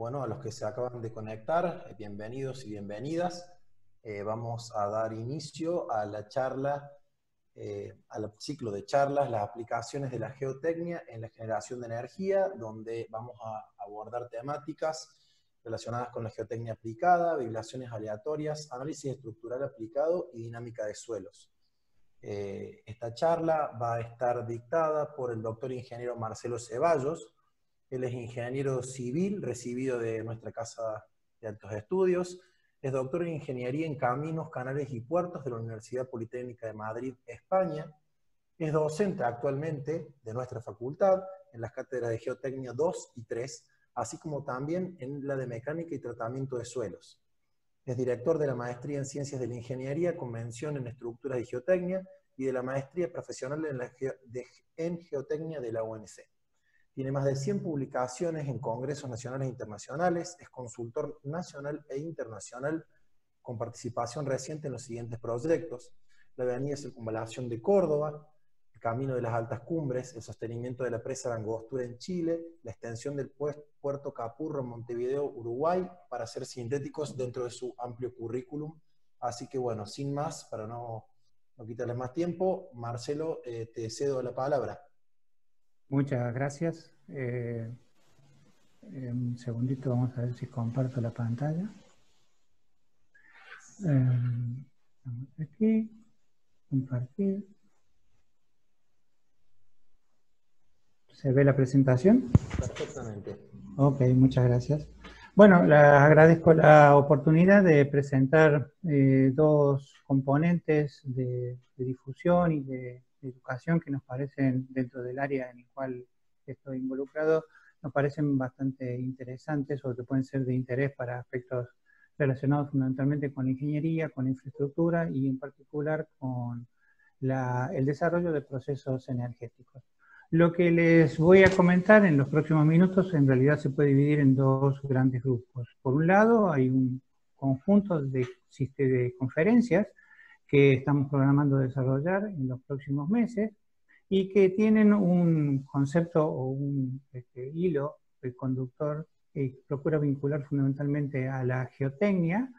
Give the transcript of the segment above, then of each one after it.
Bueno, a los que se acaban de conectar, eh, bienvenidos y bienvenidas. Eh, vamos a dar inicio a la charla, eh, al ciclo de charlas, las aplicaciones de la geotecnia en la generación de energía, donde vamos a abordar temáticas relacionadas con la geotecnia aplicada, vibraciones aleatorias, análisis estructural aplicado y dinámica de suelos. esta charla va a estar dictada por el doctor ingeniero Marcelo Ceballos, él es ingeniero civil, recibido de nuestra Casa de Altos Estudios. Es doctor en Ingeniería en Caminos, Canales y Puertos de la Universidad Politécnica de Madrid, España. Es docente actualmente de nuestra facultad en las cátedras de Geotecnia 2 y 3, así como también en la de Mecánica y Tratamiento de Suelos. Es director de la Maestría en Ciencias de la Ingeniería, Convención en Estructuras de Geotecnia y de la Maestría Profesional en, la Geotecnia de la UNC. Tiene más de 100 publicaciones en congresos nacionales e internacionales, es consultor nacional e internacional con participación reciente en los siguientes proyectos. La Avenida Circunvalación de Córdoba, el Camino de las Altas Cumbres, el sostenimiento de la presa de Angostura en Chile, la extensión del puerto Capurro en Montevideo, Uruguay, para ser sintéticos dentro de su amplio currículum. Así que bueno, sin más, para no, no quitarles más tiempo, Marcelo, eh, te cedo la palabra. Muchas gracias. Eh, un segundito, vamos a ver si comparto la pantalla. Eh, aquí, compartir. ¿Se ve la presentación? Perfectamente. Ok, muchas gracias. Bueno, les agradezco la oportunidad de presentar eh, dos componentes de difusión y de educación que nos parecen dentro del área en el cual estoy involucrado, nos parecen bastante interesantes o que pueden ser de interés para aspectos relacionados fundamentalmente con la ingeniería, con la infraestructura y en particular con el desarrollo de procesos energéticos. Lo que les voy a comentar en los próximos minutos en realidad se puede dividir en dos grandes grupos. Por un lado, hay un conjunto de, de conferencias que estamos programando desarrollar en los próximos meses y que tienen un concepto o un este, hilo conductor que procura vincular fundamentalmente a la geotecnia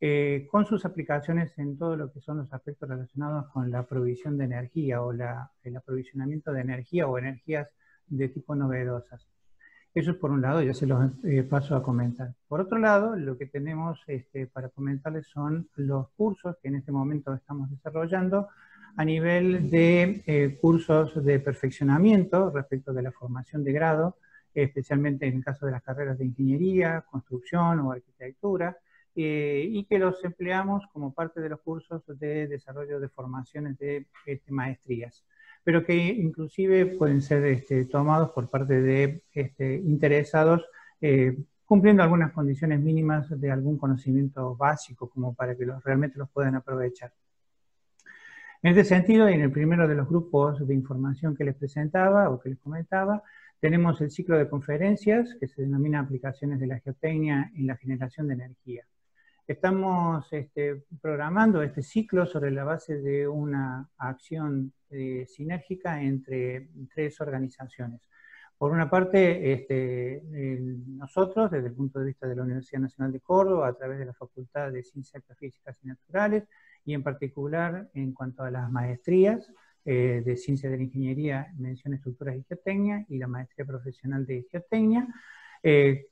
eh, con sus aplicaciones en todo lo que son los aspectos relacionados con la provisión de energía o el aprovisionamiento de energía o energías de tipo novedosas. Eso es por un lado, ya se los eh, paso a comentar. Por otro lado, lo que tenemos este, para comentarles son los cursos que en este momento estamos desarrollando a nivel de eh, cursos de perfeccionamiento respecto de la formación de grado, especialmente en el caso de las carreras de ingeniería, construcción o arquitectura, eh, y que los empleamos como parte de los cursos de desarrollo de formaciones de este, maestrías pero que inclusive pueden ser este, tomados por parte de este, interesados eh, cumpliendo algunas condiciones mínimas de algún conocimiento básico como para que realmente los puedan aprovechar. En este sentido, en el primero de los grupos de información que les presentaba o que les comentaba, tenemos el ciclo de conferencias que se denomina aplicaciones de la geotecnia en la generación de energía. Estamos este, programando este ciclo sobre la base de una acción eh, sinérgica entre tres organizaciones. Por una parte, este, nosotros, desde el punto de vista de la Universidad Nacional de Córdoba, a través de la Facultad de Ciencias Físicas y Naturales, y en particular en cuanto a las maestrías eh, de Ciencias de la Ingeniería, Mención Estructuras y Geotecnia, y la Maestría Profesional de Geotecnia, eh,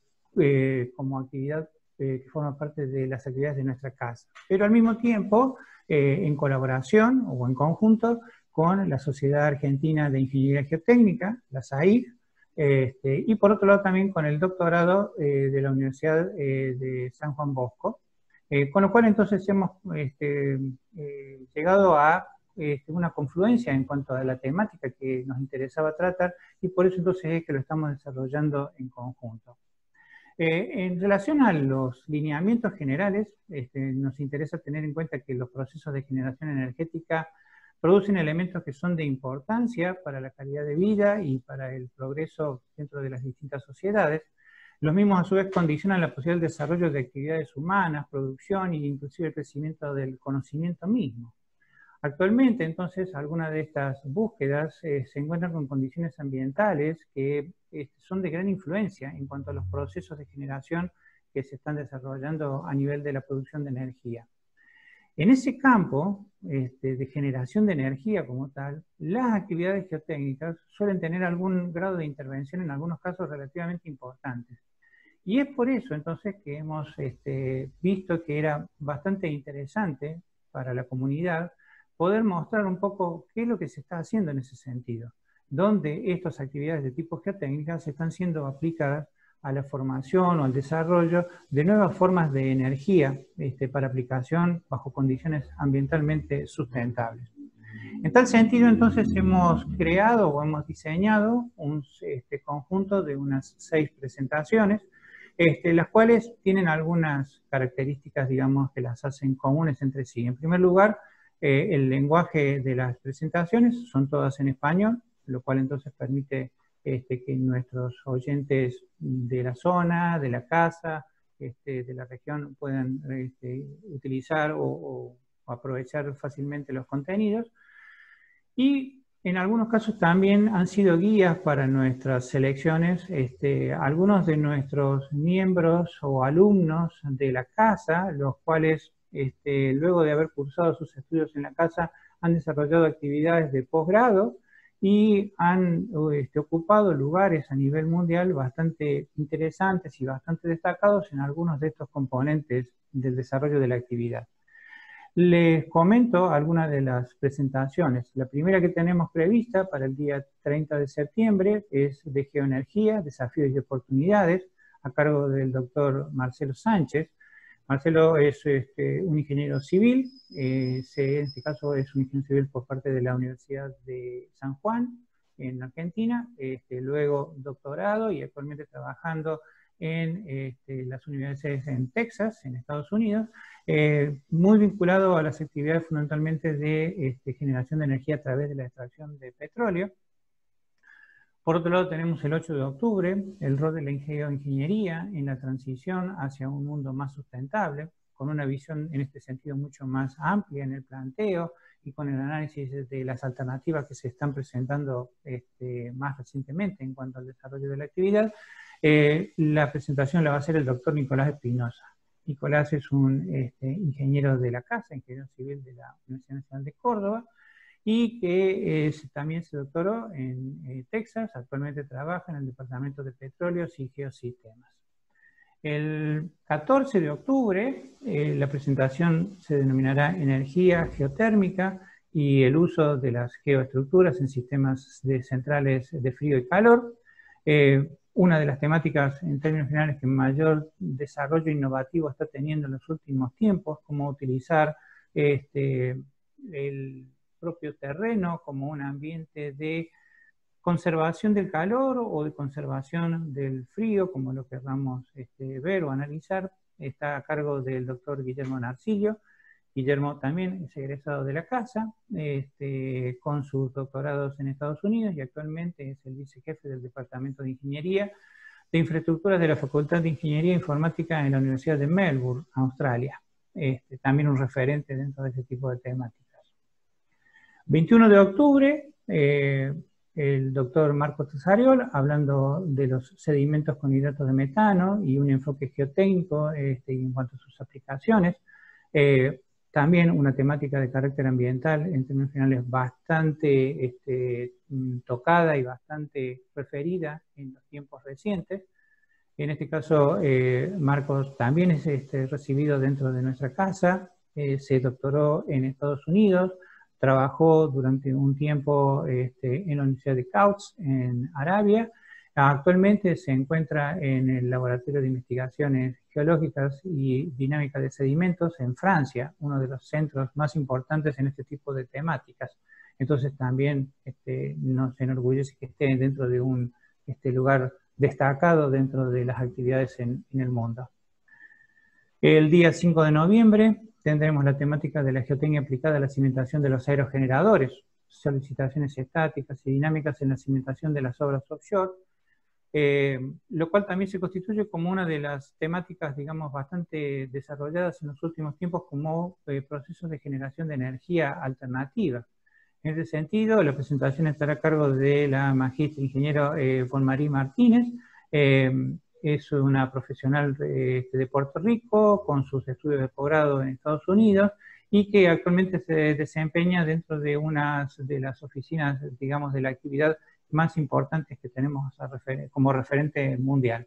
como actividad eh, que forma parte de las actividades de nuestra casa. Pero al mismo tiempo, eh, en colaboración o en conjunto con la Sociedad Argentina de Ingeniería Geotécnica, la SAIG, este, y por otro lado también con el doctorado eh, de la Universidad de San Juan Bosco, con lo cual entonces hemos este, llegado a este, una confluencia en cuanto a la temática que nos interesaba tratar y por eso entonces es que lo estamos desarrollando en conjunto. Eh, en relación a los lineamientos generales, este, nos interesa tener en cuenta que los procesos de generación energética producen elementos que son de importancia para la calidad de vida y para el progreso dentro de las distintas sociedades. Los mismos a su vez condicionan la posibilidad del desarrollo de actividades humanas, producción e inclusive el crecimiento del conocimiento mismo. Actualmente, entonces, algunas de estas búsquedas eh, se encuentran con condiciones ambientales que este, son de gran influencia en cuanto a los procesos de generación que se están desarrollando a nivel de la producción de energía. En ese campo este, de generación de energía como tal, las actividades geotécnicas suelen tener algún grado de intervención en algunos casos relativamente importantes. Y es por eso entonces que hemos este, visto que era bastante interesante para la comunidad poder mostrar un poco qué es lo que se está haciendo en ese sentido, dónde estas actividades de tipo geotécnicas están siendo aplicadas a la formación o al desarrollo de nuevas formas de energía este, para aplicación bajo condiciones ambientalmente sustentables. En tal sentido, entonces, hemos creado o hemos diseñado un este, conjunto de unas seis presentaciones, este, las cuales tienen algunas características, digamos, que las hacen comunes entre sí. En primer lugar, eh, el lenguaje de las presentaciones son todas en español, lo cual entonces permite este, que nuestros oyentes de la zona, de la casa, este, de la región puedan este, utilizar o, aprovechar fácilmente los contenidos. Y en algunos casos también han sido guías para nuestras selecciones. algunos de nuestros miembros o alumnos de la casa, los cuales luego de haber cursado sus estudios en la casa han desarrollado actividades de posgrado y han este, ocupado lugares a nivel mundial bastante interesantes y bastante destacados en algunos de estos componentes del desarrollo de la actividad. Les comento algunas de las presentaciones. La primera que tenemos prevista para el día 30 de septiembre es de Geoenergía, Desafíos y Oportunidades, a cargo del doctor Marcelo Sánchez. Marcelo es este, un ingeniero civil, eh, en este caso es un ingeniero civil por parte de la Universidad de San Juan, en Argentina, este, luego doctorado y actualmente trabajando en este, las universidades en Texas, en Estados Unidos, eh, muy vinculado a las actividades fundamentalmente de generación de energía a través de la extracción de petróleo. Por otro lado, tenemos el 8 de octubre, el rol de la ingeniería en la transición hacia un mundo más sustentable, con una visión en este sentido mucho más amplia en el planteo y con el análisis de las alternativas que se están presentando este, más recientemente en cuanto al desarrollo de la actividad. Eh, la presentación la va a hacer el doctor Nicolás Espinosa. Nicolás es un este, ingeniero de la casa, ingeniero civil de la Universidad Nacional de Córdoba, y que también se doctoró en eh, Texas, actualmente trabaja en el Departamento de Petróleos y Geosistemas. El 14 de octubre eh, la presentación se denominará Energía Geotérmica y el uso de las geoestructuras en sistemas de centrales de frío y calor. Eh, una de las temáticas en términos generales que mayor desarrollo innovativo está teniendo en los últimos tiempos, cómo utilizar este, el propio terreno como un ambiente de conservación del calor o de conservación del frío, como lo queramos este, ver o analizar, está a cargo del doctor Guillermo Narcillo. Guillermo también es egresado de la casa, este, con sus doctorados en Estados Unidos y actualmente es el vicejefe del Departamento de Ingeniería de Infraestructuras de la Facultad de Ingeniería Informática en la Universidad de Melbourne, Australia. Este, también un referente dentro de ese tipo de temáticas. 21 de octubre, eh, el doctor Marcos Tesariol, hablando de los sedimentos con hidratos de metano y un enfoque geotécnico este, en cuanto a sus aplicaciones. Eh, también una temática de carácter ambiental, en términos finales, bastante este, tocada y bastante preferida en los tiempos recientes. En este caso, eh, Marcos también es este, recibido dentro de nuestra casa, se doctoró en Estados Unidos, Trabajó durante un tiempo este, en la Universidad de Kauts, en Arabia. Actualmente se encuentra en el Laboratorio de Investigaciones Geológicas y Dinámica de Sedimentos en Francia, uno de los centros más importantes en este tipo de temáticas. Entonces también este, nos enorgullece que esté dentro de un este, lugar destacado dentro de las actividades en, en el mundo. El día 5 de noviembre tendremos la temática de la geotecnia aplicada a la cimentación de los aerogeneradores, solicitaciones estáticas y dinámicas en la cimentación de las obras offshore. eh, lo cual también se constituye como una de las temáticas, digamos, bastante desarrolladas en los últimos tiempos como eh, procesos de generación de energía alternativa. En ese sentido, la presentación estará a cargo de la magistra ingeniero eh, Marí Martínez, es una profesional de, de, Puerto Rico con sus estudios de posgrado en Estados Unidos y que actualmente se desempeña dentro de una de las oficinas, digamos, de la actividad más importantes que tenemos como referente mundial.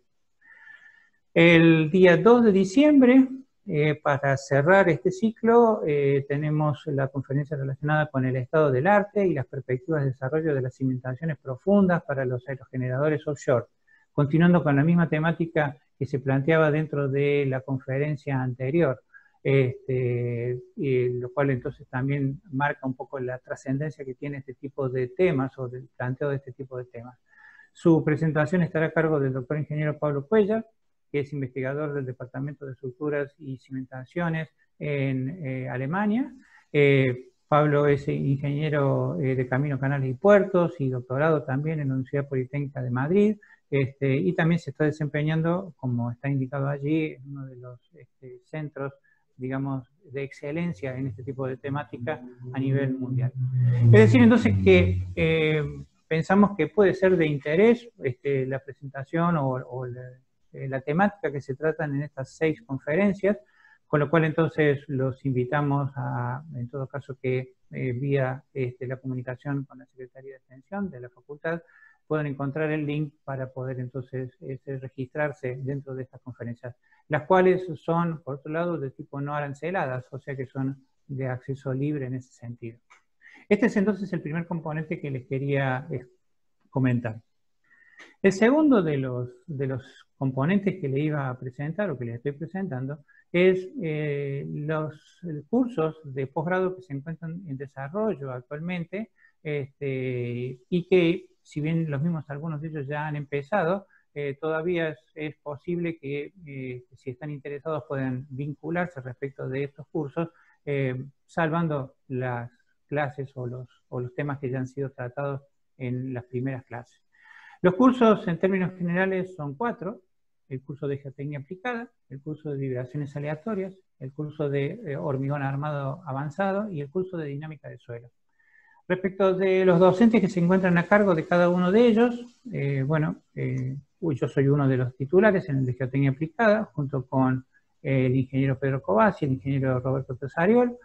El día 2 de diciembre, eh, para cerrar este ciclo, eh, tenemos la conferencia relacionada con el estado del arte y las perspectivas de desarrollo de las cimentaciones profundas para los aerogeneradores offshore, continuando con la misma temática que se planteaba dentro de la conferencia anterior, este, lo cual entonces también marca un poco la trascendencia que tiene este tipo de temas o el planteo de este tipo de temas. Su presentación estará a cargo del doctor ingeniero Pablo Cuellar, que es investigador del Departamento de Estructuras y Cimentaciones en eh, Alemania. Eh, Pablo es ingeniero eh, de Camino, Canales y Puertos y doctorado también en la Universidad Politécnica de Madrid. Este, y también se está desempeñando, como está indicado allí, en uno de los este, centros digamos, de excelencia en este tipo de temática a nivel mundial. Es decir, entonces que eh, pensamos que puede ser de interés este, la presentación o, eh, la, temática que se tratan en estas seis conferencias, con lo cual entonces los invitamos a, en todo caso, que eh, vía este, la comunicación con la Secretaría de Extensión de la Facultad, puedan encontrar el link para poder entonces este, registrarse dentro de estas conferencias, las cuales son, por otro lado, de tipo no aranceladas, o sea que son de acceso libre en ese sentido. Este es entonces el primer componente que les quería eh, comentar. El segundo de los, de los componentes que le iba a presentar o que les estoy presentando es eh, los cursos de posgrado que se encuentran en desarrollo actualmente este, y que si bien los mismos algunos de ellos ya han empezado, eh, todavía es, posible que eh, si están interesados puedan vincularse respecto de estos cursos, eh, salvando las clases o los, o los temas que ya han sido tratados en las primeras clases. Los cursos en términos generales son cuatro, el curso de geotecnia aplicada, el curso de vibraciones aleatorias, el curso de hormigón armado avanzado y el curso de dinámica de suelo. Respecto de los docentes que se encuentran a cargo de cada uno de ellos, eh, bueno, eh, yo soy uno de los titulares en el de Geotecnia Aplicada, junto con el ingeniero Pedro Cobas y el ingeniero Roberto Tesariol.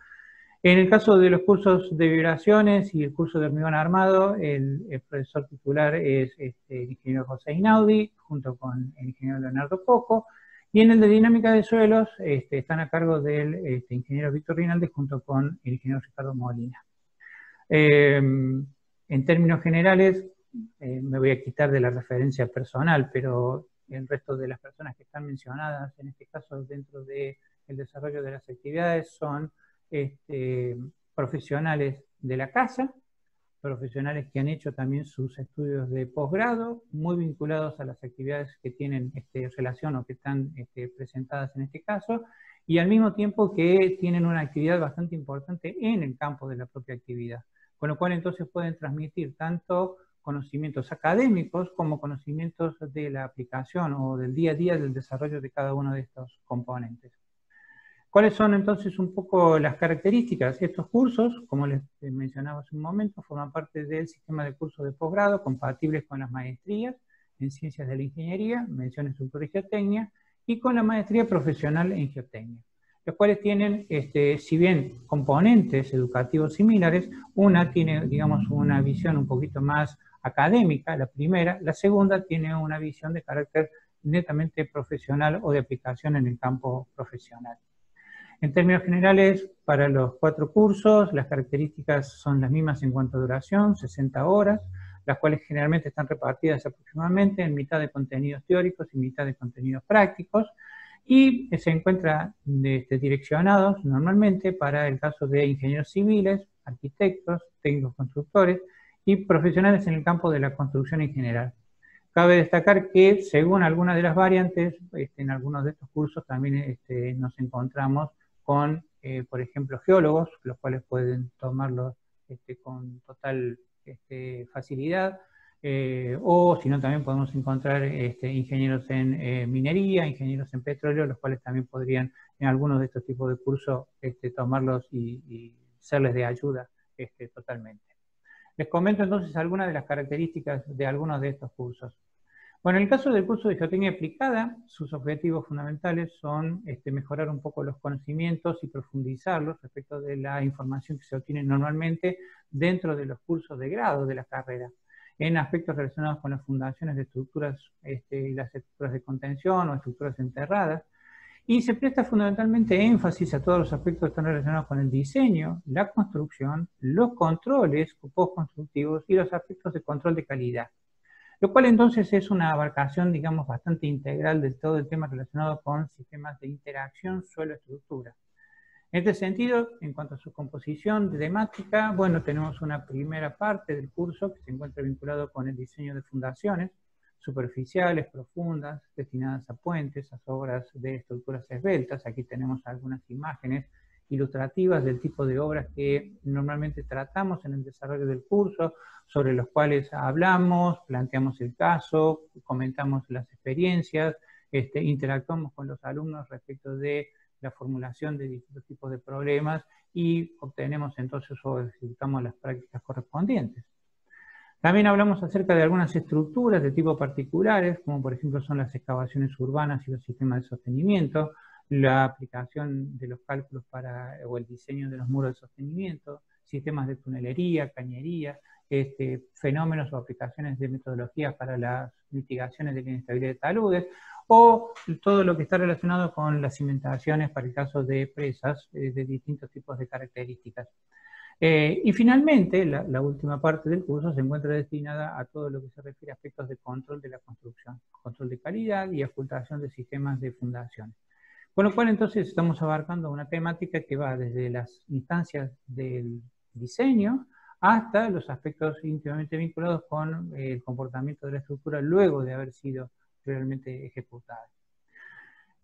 En el caso de los cursos de vibraciones y el curso de hormigón armado, el, profesor titular es este, el ingeniero José Inaudi, junto con el ingeniero Leonardo Coco. Y en el de dinámica de suelos este, están a cargo del este, ingeniero Víctor Rinaldi, junto con el ingeniero Ricardo Molina. Em, en términos generales, eh, me voy a quitar de la referencia personal, pero el resto de las personas que están mencionadas, en este caso dentro del desarrollo de las actividades, son este, profesionales de la casa, profesionales que han hecho también sus estudios de posgrado, muy vinculados a las actividades que tienen este, relación o que están este, presentadas en este caso, y al mismo tiempo que tienen una actividad bastante importante en el campo de la propia actividad con lo cual entonces pueden transmitir tanto conocimientos académicos como conocimientos de la aplicación o del día a día del desarrollo de cada uno de estos componentes. ¿Cuáles son entonces un poco las características? Estos cursos, como les mencionaba hace un momento, forman parte del sistema de cursos de posgrado compatibles con las maestrías en ciencias de la ingeniería, estructura y geotecnia, y con la maestría profesional en geotecnia los cuales tienen, este, si bien componentes educativos similares, una tiene, digamos, una visión un poquito más académica, la primera, la segunda tiene una visión de carácter netamente profesional o de aplicación en el campo profesional. En términos generales, para los cuatro cursos, las características son las mismas en cuanto a duración, 60 horas, las cuales generalmente están repartidas aproximadamente en mitad de contenidos teóricos y mitad de contenidos prácticos, y se encuentra este, direccionados normalmente para el caso de ingenieros civiles, arquitectos, técnicos constructores y profesionales en el campo de la construcción en general. Cabe destacar que según algunas de las variantes, este, en algunos de estos cursos también este, nos encontramos con, eh, por ejemplo, geólogos, los cuales pueden tomarlos con total facilidad, eh, o si no también podemos encontrar este, ingenieros en eh, minería, ingenieros en petróleo, los cuales también podrían en algunos de estos tipos de cursos este, tomarlos y, serles de ayuda este, totalmente. Les comento entonces algunas de las características de algunos de estos cursos. Bueno, en el caso del curso de geotecnia aplicada, sus objetivos fundamentales son mejorar un poco los conocimientos y profundizarlos respecto de la información que se obtiene normalmente dentro de los cursos de grado de la carrera, en aspectos relacionados con las fundaciones de estructuras este, y las estructuras de contención o estructuras enterradas, y se presta fundamentalmente énfasis a todos los aspectos que están relacionados con el diseño, la construcción, los controles postconstructivos y los aspectos de control de calidad. Lo cual entonces es una abarcación, digamos, bastante integral de todo el tema relacionado con sistemas de interacción suelo-estructura. En este sentido, en cuanto a su composición temática, bueno, tenemos una primera parte del curso que se encuentra vinculado con el diseño de fundaciones superficiales, profundas, destinadas a puentes, a obras de estructuras esbeltas. Aquí tenemos algunas imágenes ilustrativas del tipo de obras que normalmente tratamos en el desarrollo del curso, sobre los cuales hablamos, planteamos el caso, comentamos las experiencias, este, interactuamos con los alumnos respecto de la formulación de distintos tipos de problemas y obtenemos entonces o ejecutamos las prácticas correspondientes. También hablamos acerca de algunas estructuras de tipo particulares, como por ejemplo son las excavaciones urbanas y los sistemas de sostenimiento, la aplicación de los cálculos para, o el diseño de los muros de sostenimiento, sistemas de tunelería, cañería, este, fenómenos o aplicaciones de metodologías para las mitigaciones de la inestabilidad de taludes, o todo lo que está relacionado con las cimentaciones para el caso de presas eh, de distintos tipos de características. Eh, y finalmente, la, la, última parte del curso se encuentra destinada a todo lo que se refiere a aspectos de control de la construcción, control de calidad y ocultación de sistemas de fundaciones. Con lo cual entonces estamos abarcando una temática que va desde las instancias del diseño hasta los aspectos íntimamente vinculados con el comportamiento de la estructura luego de haber sido realmente ejecutada.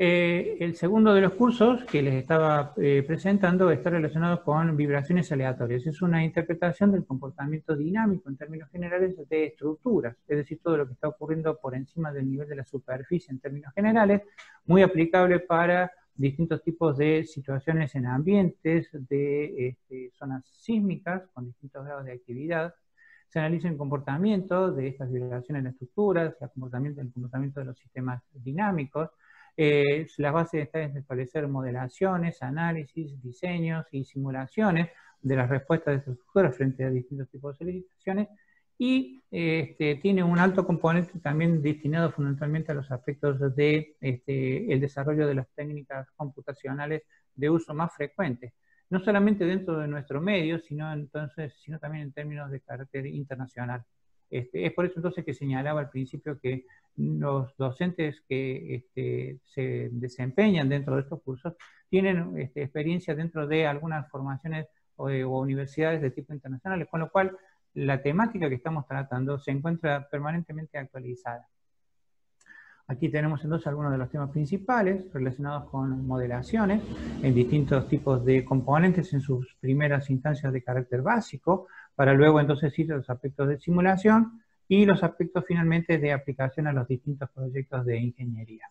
Eh, el segundo de los cursos que les estaba eh, presentando está relacionado con vibraciones aleatorias. Es una interpretación del comportamiento dinámico en términos generales de estructuras, es decir, todo lo que está ocurriendo por encima del nivel de la superficie en términos generales, muy aplicable para distintos tipos de situaciones en ambientes, de este, zonas sísmicas con distintos grados de actividad. Se analiza el comportamiento de estas vibraciones en estructuras, el comportamiento, el comportamiento de los sistemas dinámicos, eh, las bases están en establecer modelaciones, análisis, diseños y simulaciones de las respuestas de estas estructuras frente a distintos tipos de solicitaciones y este, tiene un alto componente también destinado fundamentalmente a los aspectos de este, el desarrollo de las técnicas computacionales de uso más frecuente, no solamente dentro de nuestro medio, sino, entonces, sino también en términos de carácter internacional. Este, es por eso entonces que señalaba al principio que los docentes que este, se desempeñan dentro de estos cursos tienen este, experiencia dentro de algunas formaciones o, universidades de tipo internacional, con lo cual la temática que estamos tratando se encuentra permanentemente actualizada. Aquí tenemos entonces algunos de los temas principales relacionados con modelaciones en distintos tipos de componentes en sus primeras instancias de carácter básico, para luego entonces ir a los aspectos de simulación y los aspectos finalmente de aplicación a los distintos proyectos de ingeniería.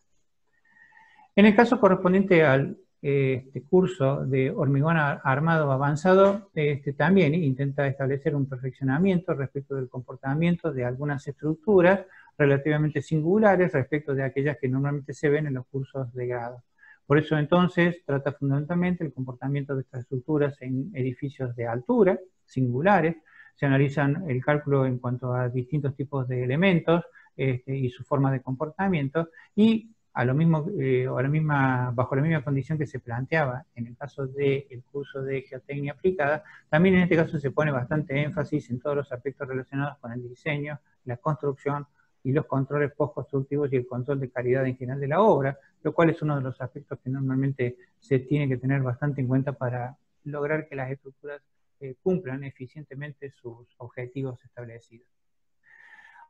En el caso correspondiente al este curso de hormigón armado avanzado, este, también intenta establecer un perfeccionamiento respecto del comportamiento de algunas estructuras relativamente singulares respecto de aquellas que normalmente se ven en los cursos de grado. Por eso entonces trata fundamentalmente el comportamiento de estas estructuras en edificios de altura, singulares, se analizan el cálculo en cuanto a distintos tipos de elementos este, y su forma de comportamiento y a lo mismo, eh, a la misma, bajo la misma condición que se planteaba en el caso del curso de geotecnia aplicada, también en este caso se pone bastante énfasis en todos los aspectos relacionados con el diseño, la construcción y los controles postconstructivos y el control de calidad en general de la obra, lo cual es uno de los aspectos que normalmente se tiene que tener bastante en cuenta para lograr que las estructuras eh, cumplan eficientemente sus objetivos establecidos.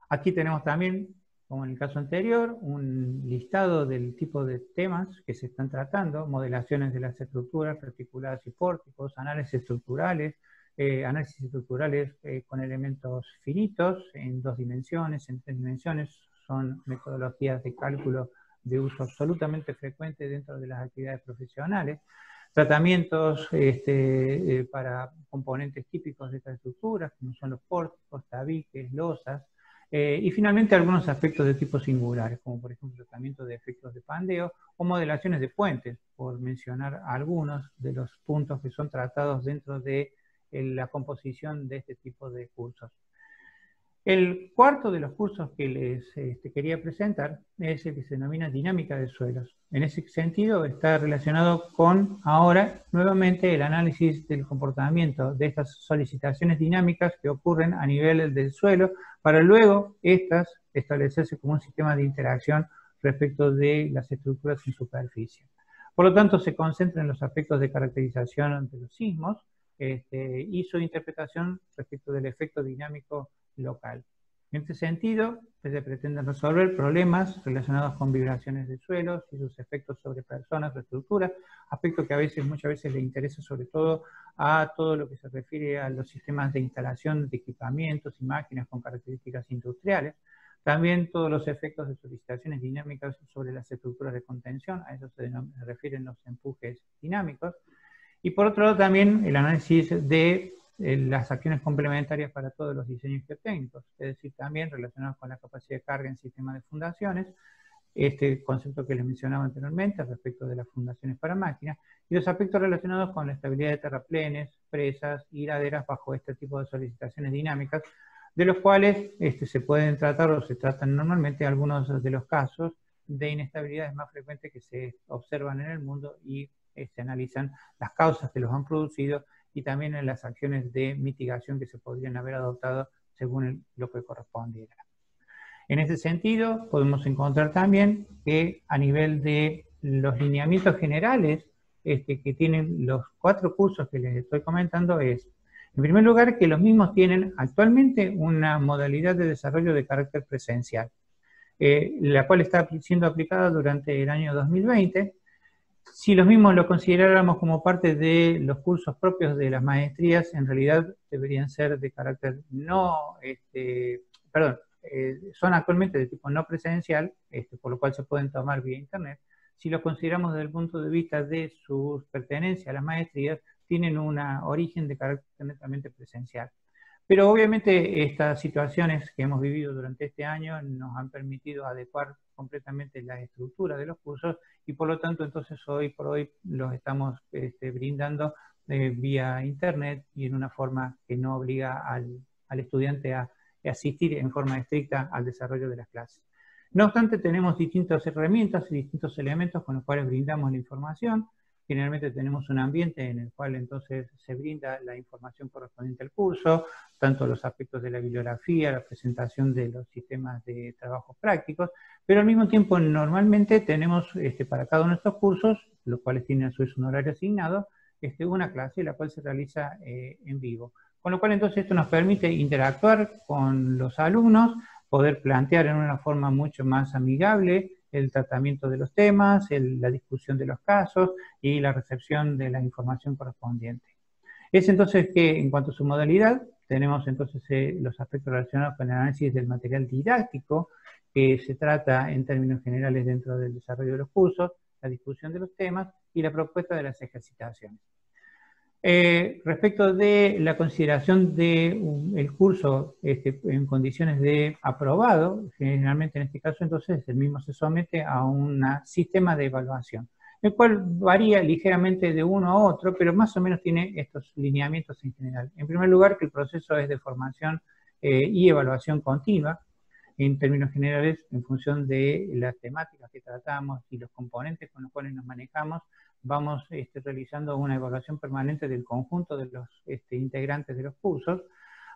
Aquí tenemos también, como en el caso anterior, un listado del tipo de temas que se están tratando, modelaciones de las estructuras, reticuladas y pórticos, análisis estructurales, eh, análisis estructurales eh, con elementos finitos en dos dimensiones, en tres dimensiones, son metodologías de cálculo de uso absolutamente frecuente dentro de las actividades profesionales. Tratamientos este, eh, para componentes típicos de estas estructuras, como son los pórticos, tabiques, losas, y finalmente algunos aspectos de tipo singulares, como por ejemplo tratamiento de efectos de pandeo o modelaciones de puentes, por mencionar algunos de los puntos que son tratados dentro de la composición de este tipo de cursos. El cuarto de los cursos que les este, quería presentar es el que se denomina dinámica de suelos. En ese sentido está relacionado con ahora nuevamente el análisis del comportamiento de estas solicitaciones dinámicas que ocurren a nivel del suelo para luego estas establecerse como un sistema de interacción respecto de las estructuras en superficie. Por lo tanto, se concentra en los aspectos de caracterización de los sismos, este, y su interpretación respecto del efecto dinámico local. En este sentido, se pretenden resolver problemas relacionados con vibraciones de suelos y sus efectos sobre personas o estructuras, aspecto que a veces, muchas veces le interesa sobre todo a todo lo que se refiere a los sistemas de instalación de equipamientos y máquinas con características industriales, también todos los efectos de solicitaciones dinámicas sobre las estructuras de contención, a eso se refieren los empujes dinámicos, y por otro lado también el análisis de eh, las acciones complementarias para todos los diseños geotécnicos, es decir, también relacionados con la capacidad de carga en sistemas de fundaciones, este concepto que les mencionaba anteriormente respecto de las fundaciones para máquinas, y los aspectos relacionados con la estabilidad de terraplenes, presas y laderas bajo este tipo de solicitaciones dinámicas, de los cuales este, se pueden tratar o se tratan normalmente algunos de los casos de inestabilidades más frecuentes que se observan en el mundo y se este, analizan las causas que los han producido y también en las acciones de mitigación que se podrían haber adoptado según lo que correspondiera. En ese sentido, podemos encontrar también que a nivel de los lineamientos generales este, que tienen los cuatro cursos que les estoy comentando es, en primer lugar, que los mismos tienen actualmente una modalidad de desarrollo de carácter presencial, eh, la cual está siendo aplicada durante el año 2020 si los mismos lo consideráramos como parte de los cursos propios de las maestrías, en realidad deberían ser de carácter no, este, perdón, eh, son actualmente de tipo no presencial, este, por lo cual se pueden tomar vía internet. Si los consideramos desde el punto de vista de su pertenencia a las maestrías, tienen un origen de carácter netamente presencial. Pero obviamente estas situaciones que hemos vivido durante este año nos han permitido adecuar completamente la estructura de los cursos y por lo tanto entonces hoy por hoy los estamos este, brindando eh, vía internet y en una forma que no obliga al, estudiante a, asistir en forma estricta al desarrollo de las clases. No obstante, tenemos distintas herramientas y distintos elementos con los cuales brindamos la información. Generalmente tenemos un ambiente en el cual entonces se brinda la información correspondiente al curso, tanto los aspectos de la bibliografía, la presentación de los sistemas de trabajos prácticos, pero al mismo tiempo normalmente tenemos este, para cada uno de estos cursos, los cuales tienen su vez horario asignado, este, una clase la cual se realiza eh, en vivo. Con lo cual entonces esto nos permite interactuar con los alumnos, poder plantear en una forma mucho más amigable el tratamiento de los temas, la discusión de los casos y la recepción de la información correspondiente. Es entonces que en cuanto a su modalidad, tenemos entonces eh, los aspectos relacionados con el análisis del material didáctico, que se trata en términos generales dentro del desarrollo de los cursos, la discusión de los temas y la propuesta de las ejercitaciones. Eh, respecto de la consideración del el curso este, en condiciones de aprobado, generalmente en este caso entonces el mismo se somete a un sistema de evaluación, el cual varía ligeramente de uno a otro, pero más o menos tiene estos lineamientos en general. En primer lugar, que el proceso es de formación eh, y evaluación continua, en términos generales, en función de las temáticas que tratamos y los componentes con los cuales nos manejamos, vamos este, realizando una evaluación permanente del conjunto de los este, integrantes de los cursos,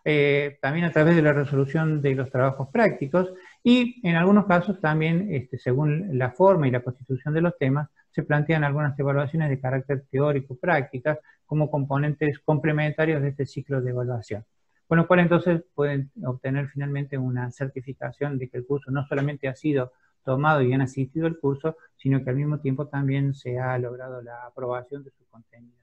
eh, también a través de la resolución de los trabajos prácticos y en algunos casos también, este, según la forma y la constitución de los temas, se plantean algunas evaluaciones de carácter teórico prácticas como componentes complementarios de este ciclo de evaluación. Con lo cual entonces pueden obtener finalmente una certificación de que el curso no solamente ha sido tomado y han asistido al curso, sino que al mismo tiempo también se ha logrado la aprobación de su contenido.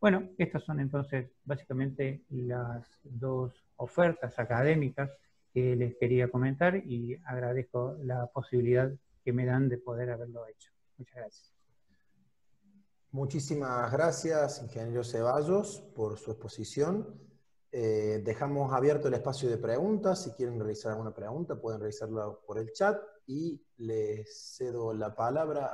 Bueno, estas son entonces básicamente las dos ofertas académicas que les quería comentar y agradezco la posibilidad que me dan de poder haberlo hecho. Muchas gracias. Muchísimas gracias, ingeniero Ceballos, por su exposición. Eh, dejamos abierto el espacio de preguntas. Si quieren realizar alguna pregunta, pueden realizarla por el chat y les cedo la palabra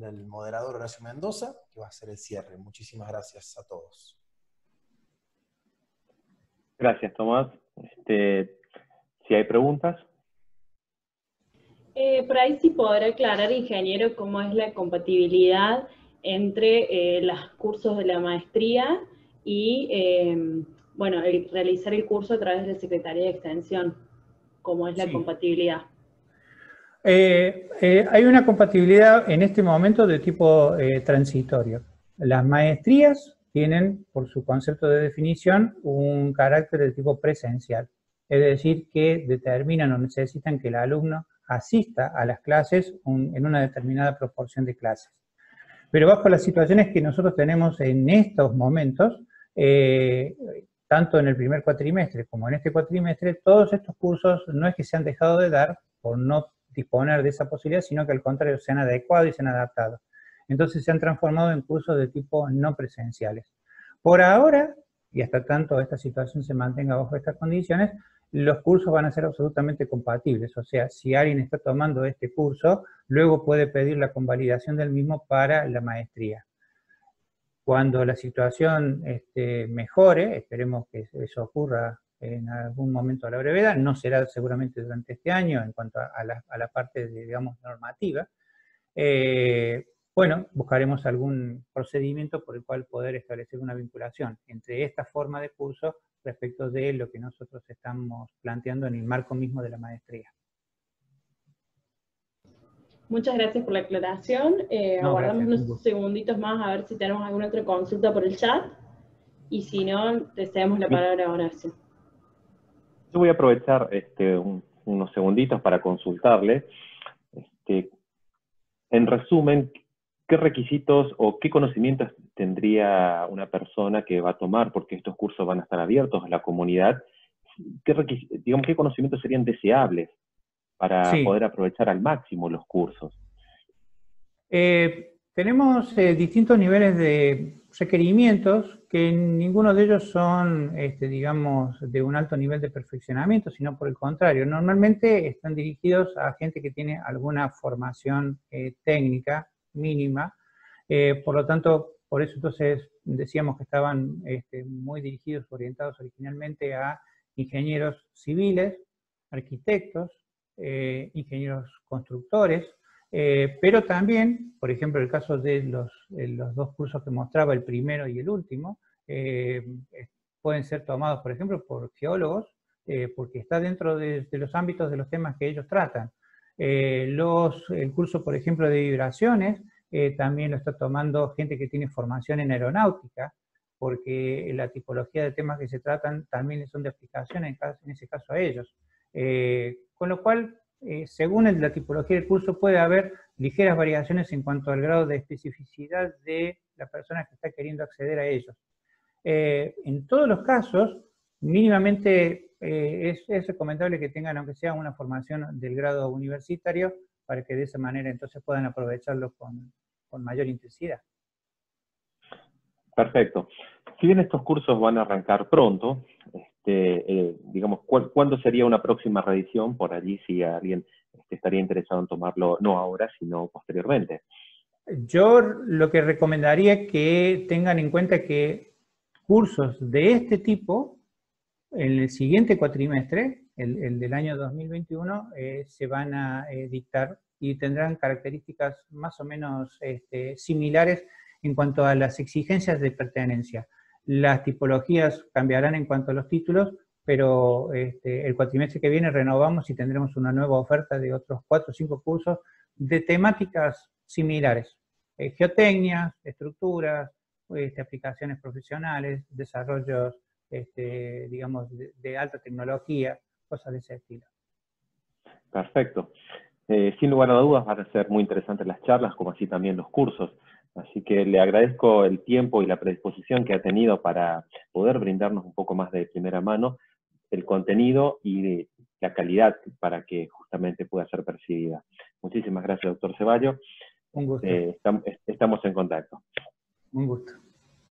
al moderador Horacio Mendoza, que va a hacer el cierre. Muchísimas gracias a todos. Gracias, Tomás. Este, si hay preguntas. Eh, por ahí sí podrá aclarar, ingeniero, cómo es la compatibilidad entre eh, los cursos de la maestría y, eh, bueno, realizar el curso a través de la Secretaría de Extensión, cómo es la compatibilidad. Eh, hay una compatibilidad en este momento de tipo transitorio. Las maestrías tienen, por su concepto de definición, un carácter de tipo presencial, es decir, que determinan o necesitan que el alumno asista a las clases en una determinada proporción de clases. Pero bajo las situaciones que nosotros tenemos en estos momentos, eh, tanto en el primer cuatrimestre como en este cuatrimestre, todos estos cursos no es que se han dejado de dar por no disponer de esa posibilidad, sino que al contrario se han adecuado y se han adaptado. Entonces se han transformado en cursos de tipo no presenciales. Por ahora, y hasta tanto esta situación se mantenga bajo estas condiciones, los cursos van a ser absolutamente compatibles. O sea, si alguien está tomando este curso, luego puede pedir la convalidación del mismo para la maestría. Cuando la situación este, mejore, esperemos que eso ocurra en algún momento a la brevedad, no será seguramente durante este año en cuanto a, la, parte, digamos, normativa, eh, bueno, buscaremos algún procedimiento por el cual poder establecer una vinculación entre esta forma de curso respecto de lo que nosotros estamos planteando en el marco mismo de la maestría. Muchas gracias por la aclaración. Eh, aguardamos unos segunditos más a ver si tenemos alguna otra consulta por el chat. Y si no, deseamos la palabra a Horacio. Yo voy a aprovechar este, unos segunditos para consultarle. Este, en resumen, ¿qué requisitos o qué conocimientos tendría una persona que va a tomar, porque estos cursos van a estar abiertos a la comunidad? ¿Qué, digamos, ¿qué conocimientos serían deseables para poder aprovechar al máximo los cursos? Eh, tenemos eh, distintos niveles de requerimientos que ninguno de ellos son, este, digamos, de un alto nivel de perfeccionamiento, sino por el contrario, normalmente están dirigidos a gente que tiene alguna formación eh, técnica mínima. Eh, por lo tanto, por eso entonces decíamos que estaban este, muy dirigidos, orientados originalmente a ingenieros civiles, arquitectos, eh, ingenieros constructores, eh, pero también, por ejemplo, el caso de los, los, dos cursos que mostraba, el primero y el último, pueden ser tomados, por ejemplo, por geólogos, porque está dentro de, los ámbitos de los temas que ellos tratan. Eh, los, el curso, por ejemplo, de vibraciones, eh, también lo está tomando gente que tiene formación en aeronáutica, porque la tipología de temas que se tratan también son de aplicación en, ese caso a ellos. Eh, con lo cual, según la tipología del curso, puede haber ligeras variaciones en cuanto al grado de especificidad de la persona que está queriendo acceder a ellos. en todos los casos, mínimamente eh, es, recomendable que tengan, aunque sea una formación del grado universitario, para que de esa manera entonces puedan aprovecharlo con, mayor intensidad. Perfecto. Si bien estos cursos van a arrancar pronto, este, eh, digamos, ¿cuándo sería una próxima revisión por allí si alguien este, estaría interesado en tomarlo, no ahora, sino posteriormente? Yo lo que recomendaría es que tengan en cuenta que cursos de este tipo en el siguiente cuatrimestre, el, del año 2021, eh, se van a eh, dictar y tendrán características más o menos este, similares en cuanto a las exigencias de pertenencia. Las tipologías cambiarán en cuanto a los títulos, pero este, el cuatrimestre que viene renovamos y tendremos una nueva oferta de otros cuatro o cinco cursos de temáticas similares. Eh, geotecnia, estructuras, este, aplicaciones profesionales, desarrollos este, digamos, de, alta tecnología, cosas de ese estilo. Perfecto. Eh, sin lugar a dudas van a ser muy interesantes las charlas, como así también los cursos. Así que le agradezco el tiempo y la predisposición que ha tenido para poder brindarnos un poco más de primera mano el contenido y la calidad para que justamente pueda ser percibida. Muchísimas gracias, doctor Ceballo. Un gusto. Eh, estamos en contacto. Un gusto.